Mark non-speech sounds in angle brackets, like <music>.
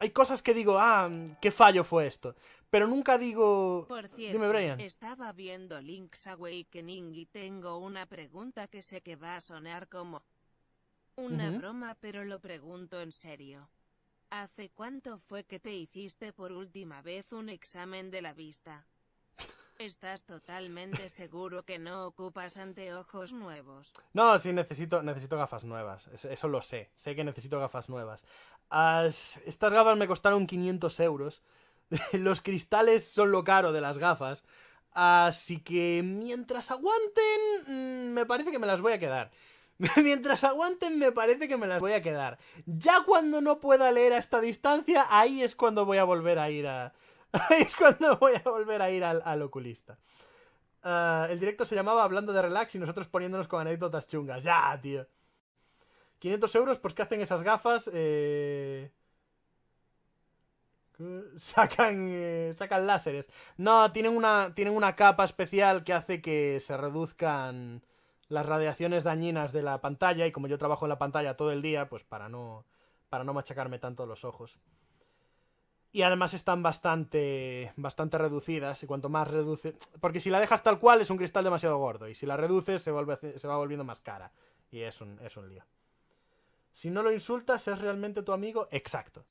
hay cosas que digo, ah, qué fallo fue esto. Pero nunca digo... Por cierto, Dime, Brian. estaba viendo Link's Awakening y tengo una pregunta que sé que va a sonar como una broma, pero lo pregunto en serio. ¿Hace cuánto fue que te hiciste por última vez un examen de la vista? ¿Estás totalmente <laughs> seguro que no ocupas anteojos nuevos? No, sí, necesito, necesito gafas nuevas. Eso, eso lo sé. Sé que necesito gafas nuevas. As- estas gafas me costaron 500 euros. <laughs> Los cristales son lo caro de las gafas. Así que mientras aguanten, mm, me parece que me las voy a quedar. <laughs> Mientras aguanten, me parece que me las voy a quedar. Ya cuando no pueda leer a esta distancia, ahí es cuando voy a volver a ir a... <laughs> Es cuando voy a volver a ir al, al oculista. Ah, el directo se llamaba Hablando de Relax y nosotros poniéndonos con anécdotas chungas. Ya, tío. 500 euros, pues ¿qué hacen esas gafas? Eh... <laughs> Sacan, eh, sacan láseres. No, tienen una, tienen una capa especial que hace que se reduzcan las radiaciones dañinas de la pantalla y como yo trabajo en la pantalla todo el día, pues para no, para no machacarme tanto los ojos. Y además están bastante, bastante reducidas y cuanto más reduce... Porque si la dejas tal cual es un cristal demasiado gordo y si la reduces se, vuelve, se va volviendo más cara. Y es un, es un lío. Si no lo insultas, ¿es realmente tu amigo? Exacto.